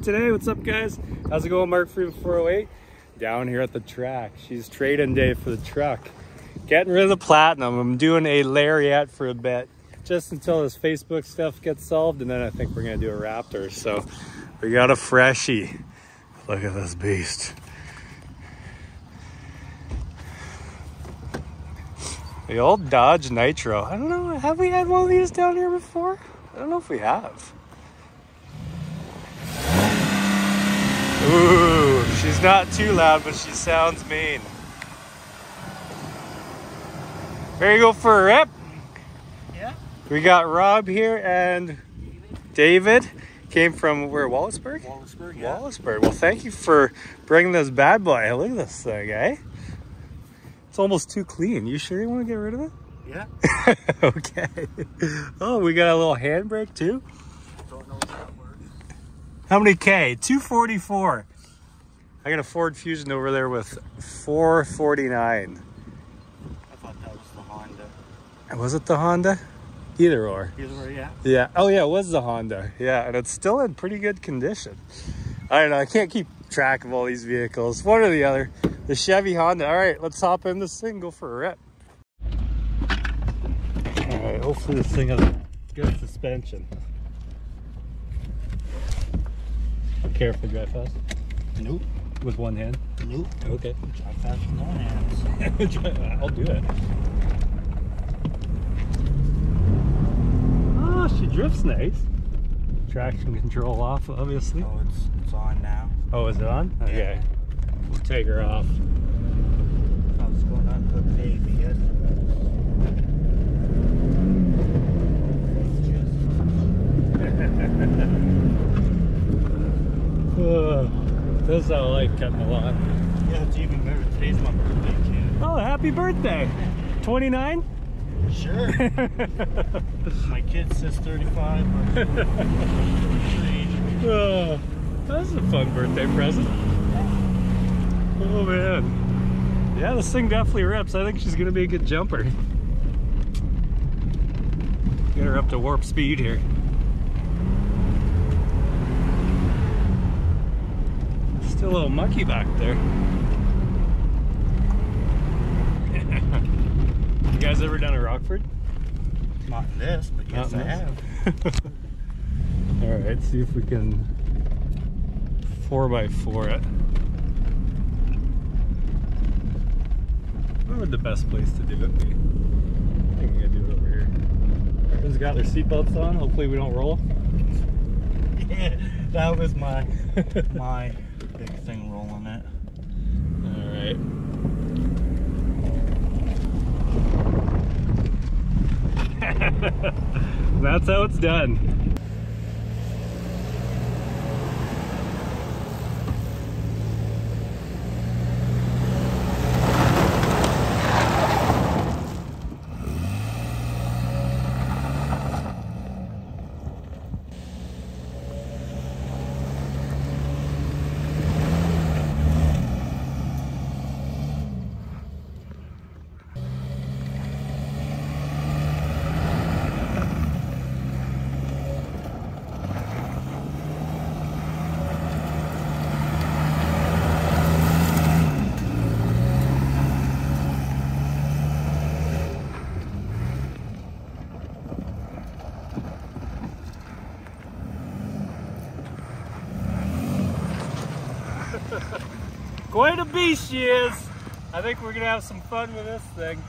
today. What's up, guys? How's it going, Mark Freeman 408? Down here at the track. She's trading day for the truck. Getting rid of the Platinum. I'm doing a Lariat for a bit, just until this Facebook stuff gets solved, and then I think we're gonna do a Raptor. So we got a freshie. Look at this beast. The old Dodge Nitro. I don't know, have we had one of these down here before? I don't know if we have. Ooh, she's not too loud, but she sounds mean. Ready to go for a rip? Yeah. We got Rob here and David. Came from where, Wallaceburg? Wallaceburg, yeah. Wallaceburg. Well, thank you for bringing this bad boy. Look at this thing, eh? It's almost too clean. You sure you want to get rid of it? Yeah. okay. Oh, we got a little handbrake too. Don't know if that works. How many K? 244. I got a Ford Fusion over there with 449. I thought that was the Honda. Was it the Honda? Either or. Either way, yeah. Yeah. Oh, yeah, it was the Honda. Yeah, and it's still in pretty good condition. I don't know. I can't keep track of all these vehicles. One or the other. The Chevy Honda. All right, let's hop in this thing, go for a rip. All right, hopefully this thing has good suspension. Careful, drive fast. Nope. With one hand. Nope. Okay. Drive fast with no hands. I'll do it. Oh, ah, she drifts nice. Traction control off, obviously. Oh, it's it's on now. Oh, is it on? Yeah. Okay. We'll take her off. I was going on to the. Uh, this is how I like cutting a lot. Yeah, it's even better. Today's my birthday, kid. Oh, happy birthday! 29? Sure. my kid says 35. oh, that's a fun birthday present. Oh man. Yeah, this thing definitely rips. I think she's gonna be a good jumper. Get her up to warp speed here. Still a little mucky back there. you guys ever done a Rockford? Not in this, but yes, Not I this? have. All right, see if we can four by four it. Where would the best place to do it be? I think we gotta do it over here. Everyone's got their seatbelts on. Hopefully we don't roll. Yeah, that was my my big thing rolling it. Right. That's how it's done. Quite a beast she is. I think we're gonna have some fun with this thing.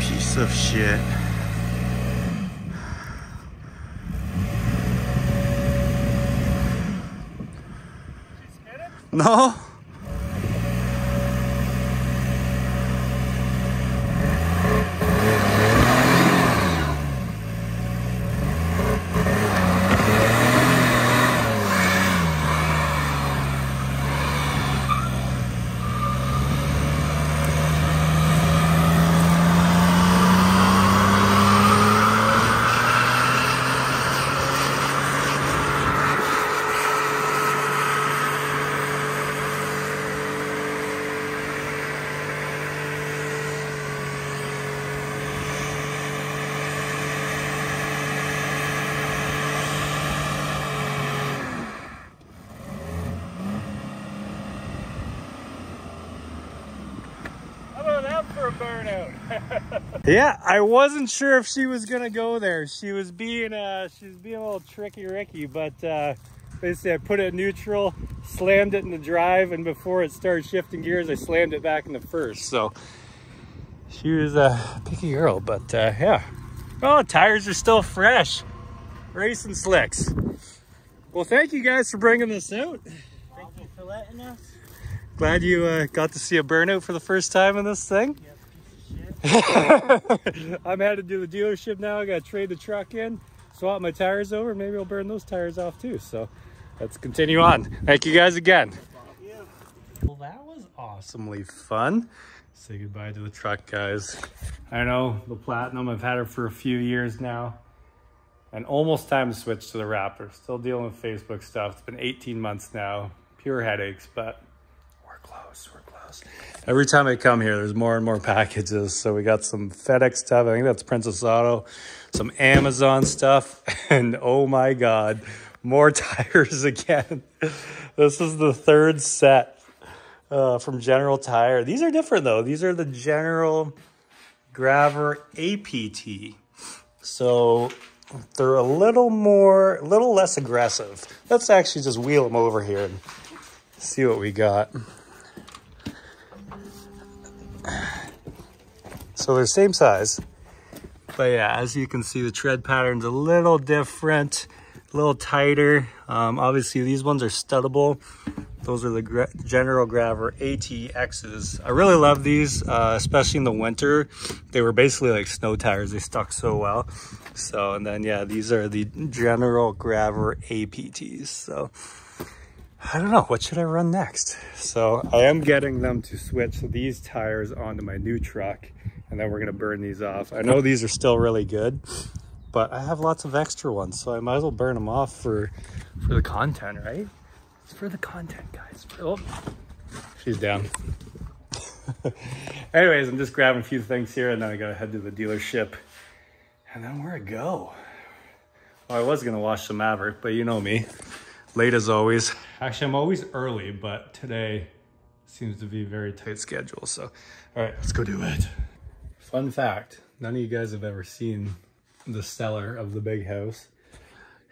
Piece of shit. No. Burnout. yeah, I wasn't sure if she was gonna go there. She was being uh she was being a little tricky Ricky, but uh basically I put it in neutral, slammed it in the drive, and before it started shifting gears, I slammed it back in the first. So she was a picky girl, but uh yeah. Oh, tires are still fresh. Racing slicks. Well, thank you guys for bringing this out. Thank you for letting us. Glad you uh, got to see a burnout for the first time in this thing. I'm headed to the dealership now. I got to trade the truck in, swap my tires over. Maybe I'll burn those tires off too. So let's continue on. Thank you guys again. Well, that was awesomely fun. Say goodbye to the truck, guys. I know the Platinum, I've had her for a few years now. And almost time to switch to the Raptor. Still dealing with Facebook stuff. It's been 18 months now. Pure headaches, but close, we're close. Every time I come here, there's more and more packages. So we got some FedEx stuff. I think that's Princess Auto. Some Amazon stuff. And oh my God, more tires again. This is the third set uh, from General Tire. These are different though. These are the General Grabber APT. So they're a little more, a little less aggressive. Let's actually just wheel them over here and see what we got. So they're same size, but yeah, as you can see, the tread pattern's a little different, a little tighter. Um, obviously, these ones are studdable. Those are the Gra General Grabber ATXs. I really love these, uh, especially in the winter. They were basically like snow tires. They stuck so well. So, and then yeah, these are the General Grabber APTs. So, I don't know, what should I run next? So I am getting them to switch these tires onto my new truck and then we're gonna burn these off. I know these are still really good, but I have lots of extra ones, so I might as well burn them off for, for the content, right? It's for the content, guys. Oh, she's down. Anyways, I'm just grabbing a few things here and then I gotta head to the dealership and then where to go? Well, I was gonna watch the Maverick, but you know me, late as always. Actually, I'm always early, but today seems to be a very tight schedule. So, all right, let's go do it. Fun fact, none of you guys have ever seen the cellar of the big house.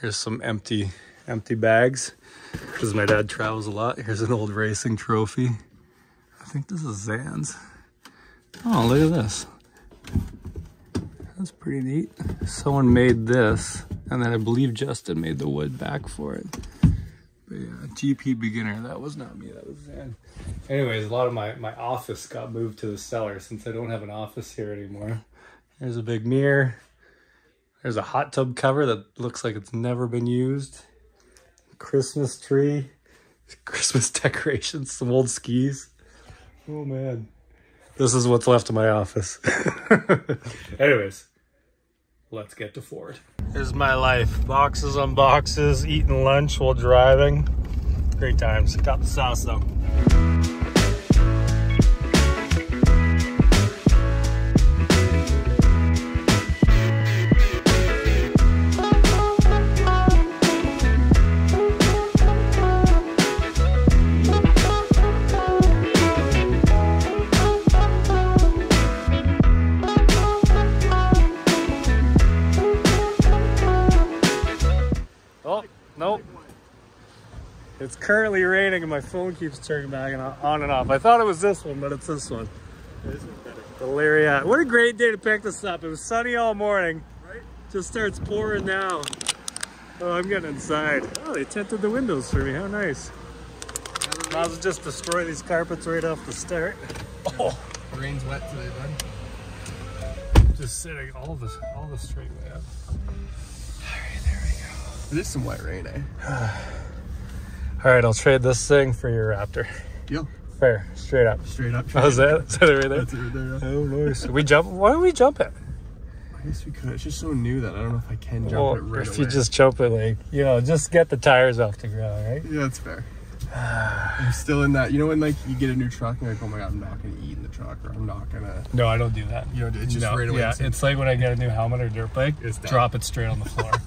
Here's some empty, empty bags because my dad travels a lot. Here's an old racing trophy. I think this is Zan's. Oh, look at this. That's pretty neat. Someone made this, and then I believe Justin made the wood back for it. Yeah, GP beginner, that was not me, that was Zan. Anyways, a lot of my, my office got moved to the cellar since I don't have an office here anymore. There's a big mirror. There's a hot tub cover that looks like it's never been used. Christmas tree. Christmas decorations, some old skis. Oh man. This is what's left of my office. Anyways, let's get to Ford. Here's my life. Boxes on boxes, eating lunch while driving. Great times. Got the sauce though. Nope. It's currently raining and my phone keeps turning back and on and off. I thought it was this one, but it's this one. The Lariat. What a great day to pick this up. It was sunny all morning. Right? Just starts pouring now. Oh, I'm getting inside. Oh, they tinted the windows for me. How nice. Might as well just destroy these carpets right off the start. Oh, The Rain's wet today, bud. just sitting all this, all the straight way up. It is rain, eh? All right, I'll trade this thing for your Raptor. Yo, Fair, straight up. straight up. How's that? Is that right there? That's it right there. yeah. Oh, nice. We jump. Why don't we jump it? I guess we could. It's just so new that I don't know if I can jump Well, it right if away. you just jump it, like you know, just get the tires off the ground, right? Yeah, that's fair. I'm still in that. You know when like you get a new truck and you're like, oh my god, I'm not gonna eat in the truck, or I'm not gonna. No, I don't do that. You know, it's just no, right away. yeah, it's- it's like when I get a new helmet or dirt bike, It's drop it straight on the floor.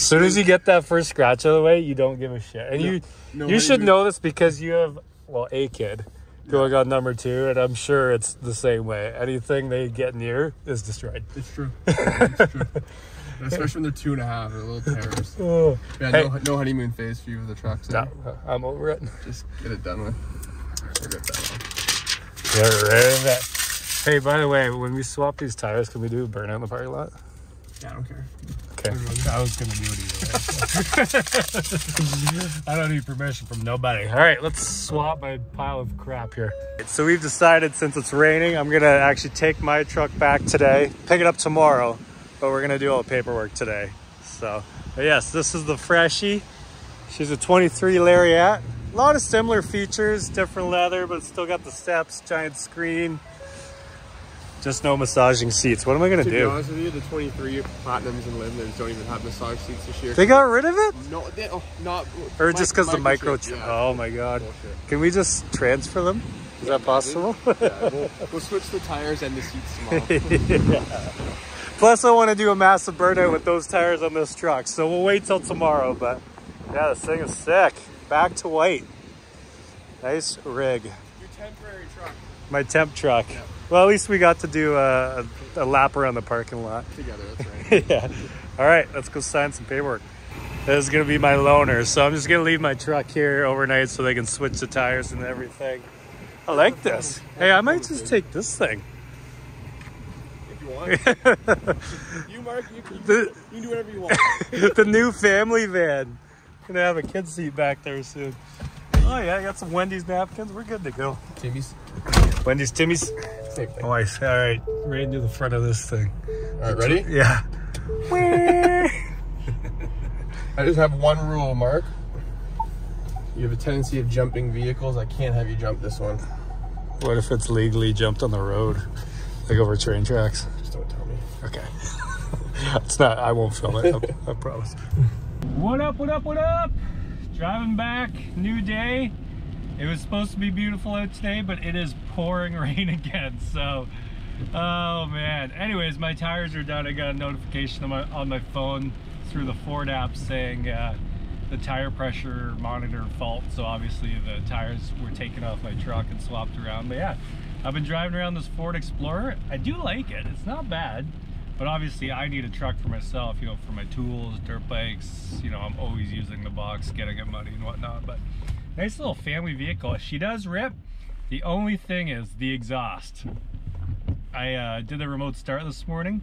as soon as you get that first scratch out of the way, you don't give a shit. And No, you no, you should know this because you have well a kid, going on number two, and I'm sure it's the same way. Anything they get near is destroyed. It's true. It's true. Especially when they're two and a half, they're little tears. Oh, Yeah, Hey. no, no honeymoon phase for you with the trucks. eh? no, I'm over it. Just get it done with. Forget that one. Get rid of it. Hey, by the way, when we swap these tires, can we do a burnout in the parking lot? Yeah, I don't care. Okay, I was gonna do it either way. I don't need permission from nobody. All right, let's swap my pile of crap here. So we've decided since it's raining, I'm gonna actually take my truck back today, pick it up tomorrow, but we're gonna do all the paperwork today. So, but yes, this is the Freshie. She's a 23 Lariat. A lot of similar features, different leather, but still got the steps, giant screen. Just no massaging seats. What am I gonna To be do? honest with you, the 23 Platinums and Limiteds don't even have massage seats this year. They got rid of it? no, they, oh, not. Or just because the micro. yeah. Oh my god. Bullshit. Can we just transfer them? Is that possible? Yeah, we'll, we'll switch the tires and the seats tomorrow. Plus, I want to do a massive burnout with those tires on this truck. So we'll wait till tomorrow. But yeah, this thing is sick. Back to white. Nice rig. Your temporary truck My temp truck. Well, at least we got to do a, a, a lap around the parking lot. together. That's right. yeah. All right, let's go sign some paperwork. This is gonna be my loaner, so I'm just gonna leave my truck here overnight so they can switch the tires and everything. I like this. Hey, I might just take this thing. if you want. you, Mark, you, you, The, you can do whatever you want. the new family van. Gonna have a kid seat back there soon. Oh yeah, I got some Wendy's napkins. We're good to go. Timmy's. Wendy's, Timmy's. Same thing. Oh, nice. All right, right into the front of this thing. All right, ready? Yeah. I just have one rule, Mark. You have a tendency of jumping vehicles. I can't have you jump this one. what if it's legally jumped on the road, like over train tracks? Just don't tell me. Okay. it's not, I won't film it, I, I promise. What up, what up, what up? Driving back, new day. It was supposed to be beautiful out today, but it is pouring rain again, so. Oh man. Anyways, my tires are done. I got a notification on my, on my phone through the Ford app saying uh, the tire pressure monitor fault. So obviously the tires were taken off my truck and swapped around. But yeah, I've been driving around this Ford Explorer. I do like it. It's not bad. But obviously I need a truck for myself, you know, for my tools, dirt bikes, you know, I'm always using the box, getting it muddy and whatnot. But nice little family vehicle. She does rip. The only thing is the exhaust. I uh, did the remote start this morning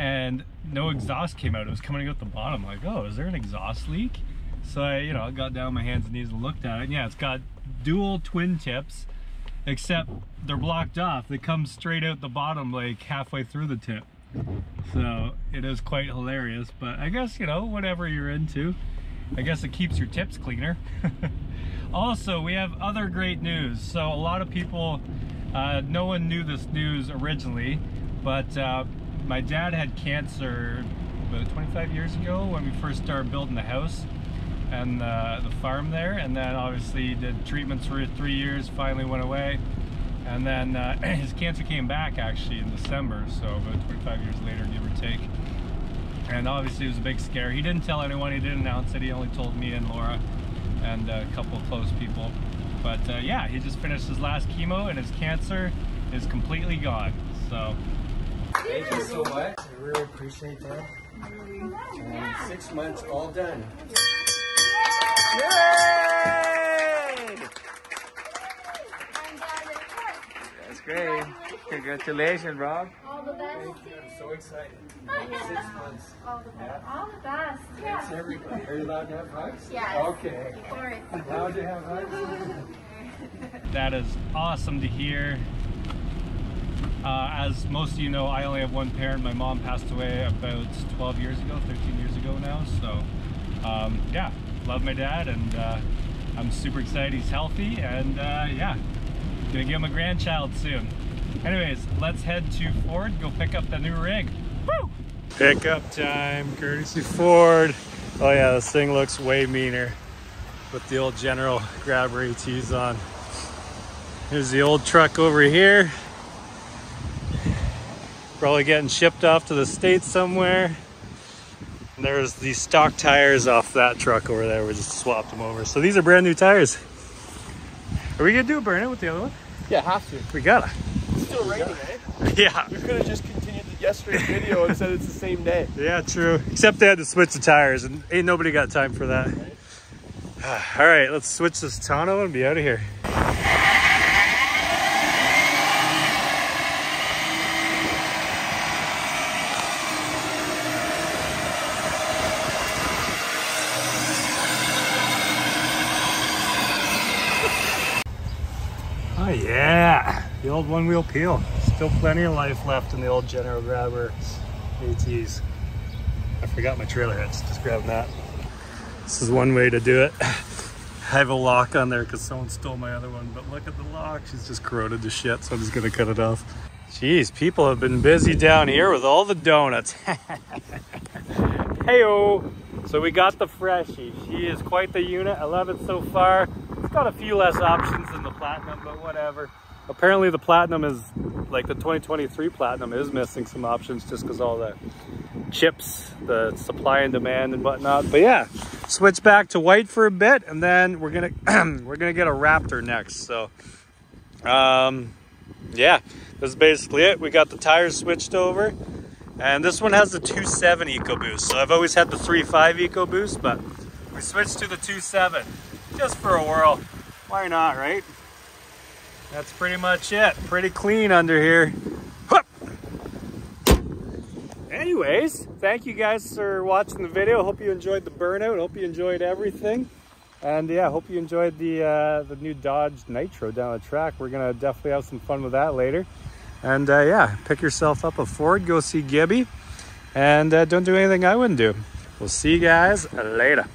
and no exhaust came out. It was coming out the bottom. like, oh, is there an exhaust leak? So I, you know, I got down on my hands and knees and looked at it. And yeah, it's got dual twin tips, except they're blocked off. They come straight out the bottom, like halfway through the tip. So it is quite hilarious. But I guess, you know, whatever you're into, I guess it keeps your tips cleaner. also, we have other great news. So a lot of people, uh, no one knew this news originally, but uh, my dad had cancer about 25 years ago when we first started building the house and uh, the farm there. And then obviously did treatments for three years, finally went away. And then uh, his cancer came back actually in December, so about 25 years later, give or take. And obviously it was a big scare. He didn't tell anyone, he didn't announce it, he only told me and Laura and a couple close people. But uh, yeah, he just finished his last chemo and his cancer is completely gone. So Thank you so much. I really appreciate that. And six months all done. That's great. Congratulations, Rob. All the best. Thank you. I'm so excited. Six months. All the best. All the best. Thanks, Yeah. everybody. Are you allowed to have hugs? Yes. Okay. Of course. Allowed to have hugs? that is awesome to hear. Uh, as most of you know, I only have one parent. My mom passed away about 12 years ago, 13 years ago now. So, um, yeah, love my dad, and uh, I'm super excited he's healthy, and uh, yeah, gonna give him a grandchild soon. Anyways, let's head to Ford, go pick up the new rig. Woo! Pickup time, courtesy Ford. Oh yeah, this thing looks way meaner with the old General Grabber ATs on. Here's the old truck over here. Probably getting shipped off to the States somewhere. And there's the stock tires off that truck over there. We just swapped them over. So these are brand new tires. Are we gonna do a burnout with the other one? Yeah, have to. We gotta. It's still raining, eh? Yeah. We could have just continued yesterday's video and said it's the same day. Yeah, true. Except they had to switch the tires, and ain't nobody got time for that. All right, let's switch this tonneau and be out of here. Oh yeah, the old one wheel peel. Still plenty of life left in the old General Grabber ATs. I forgot my trailer hitch, just grab that. This is one way to do it. I have a lock on there because someone stole my other one, but look at the lock. She's just corroded to shit, so I'm just gonna cut it off. Jeez, people have been busy down here with all the donuts. Heyo! So we got the Freshie. She is quite the unit. I love it so far. It's got a few less options than the Platinum, but whatever. Apparently the Platinum is, like the 2023 Platinum is missing some options just because all the chips, the supply and demand and whatnot. But yeah, switch back to white for a bit and then we're gonna we're gonna get a Raptor next. So um yeah, this is basically it. We got the tires switched over. And this one has the 2.7 EcoBoost. So I've always had the 3.5 EcoBoost, but we switched to the 2.7 just for a whirl. Why not, right? That's pretty much it. Pretty clean under here. Hup! Anyways, thank you guys for watching the video. Hope you enjoyed the burnout. Hope you enjoyed everything. And yeah, hope you enjoyed the uh, the new Dodge Nitro down the track. We're gonna definitely have some fun with that later. And uh, yeah, pick yourself up a Ford, go see Gibby, and uh, don't do anything I wouldn't do. We'll see you guys later.